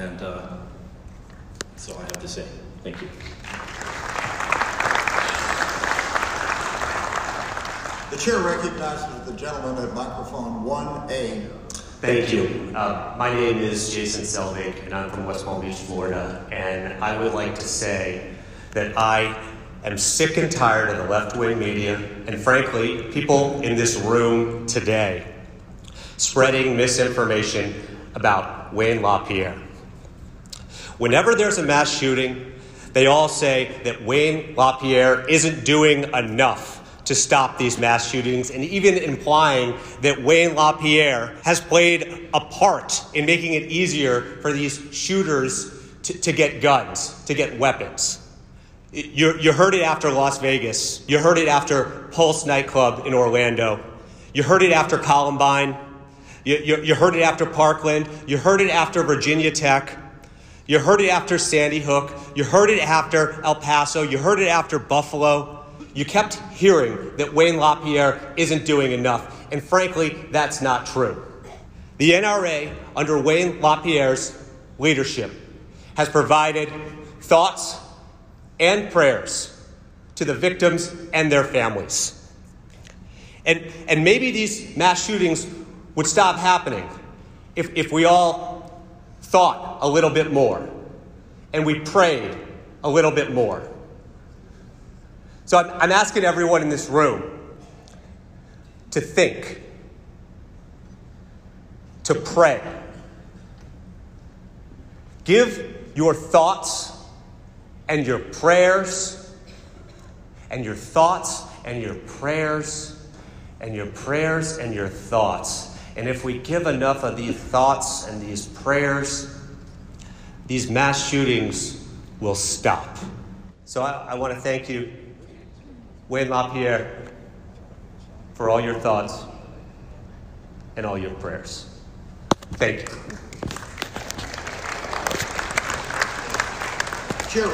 And uh, that's all I have to say. Thank you. The chair recognizes the gentleman at microphone 1A. Thank you. Uh, my name is Jason Selvig, and I'm from West Palm Beach, Florida. And I would like to say that I am sick and tired of the left wing media, and frankly, people in this room today spreading misinformation about Wayne LaPierre. Whenever there's a mass shooting, they all say that Wayne LaPierre isn't doing enough to stop these mass shootings, and even implying that Wayne LaPierre has played a part in making it easier for these shooters to, to get guns, to get weapons. You, you heard it after Las Vegas. You heard it after Pulse nightclub in Orlando. You heard it after Columbine. You, you, you heard it after Parkland. You heard it after Virginia Tech. You heard it after Sandy Hook. You heard it after El Paso. You heard it after Buffalo. You kept hearing that Wayne LaPierre isn't doing enough. And frankly, that's not true. The NRA, under Wayne LaPierre's leadership, has provided thoughts and prayers to the victims and their families. And, and maybe these mass shootings would stop happening if, if we all thought a little bit more and we prayed a little bit more. So I'm, I'm asking everyone in this room to think, to pray. Give your thoughts and your prayers, and your thoughts and your prayers, and your prayers and your thoughts. And if we give enough of these thoughts and these prayers, these mass shootings will stop. So I, I want to thank you Wayne LaPierre, for all your thoughts and all your prayers. Thank you. Chair